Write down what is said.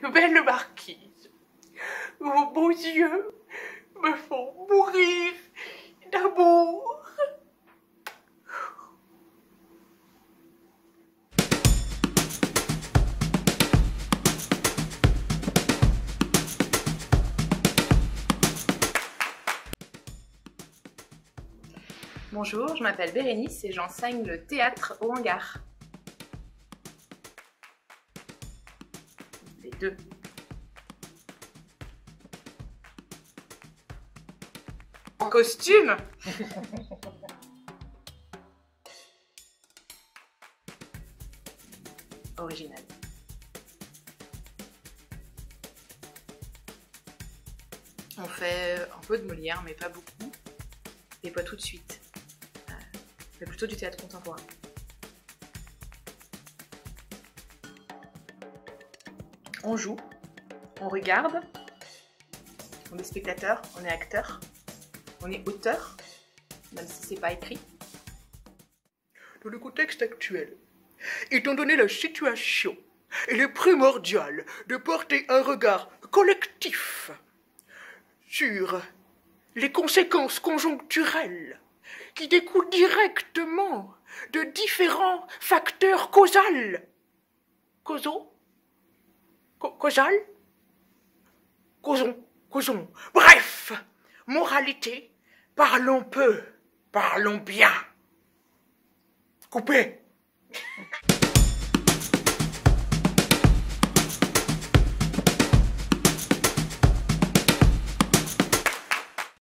belle marquise, vos beaux yeux me font mourir d'amour. Bonjour, je m'appelle Bérénice et j'enseigne le théâtre au hangar. Deux. En costume Original. On fait un peu de Molière, mais pas beaucoup. Et pas tout de suite mais plutôt du théâtre contemporain. On joue, on regarde, on est spectateur, on est acteur, on est auteur, même si c'est pas écrit. Dans le contexte actuel, étant donné la situation, il est primordial de porter un regard collectif sur les conséquences conjoncturelles qui découle directement de différents facteurs causaux. Causaux Causal? Causons, causons. Bref, moralité, parlons peu, parlons bien. Coupez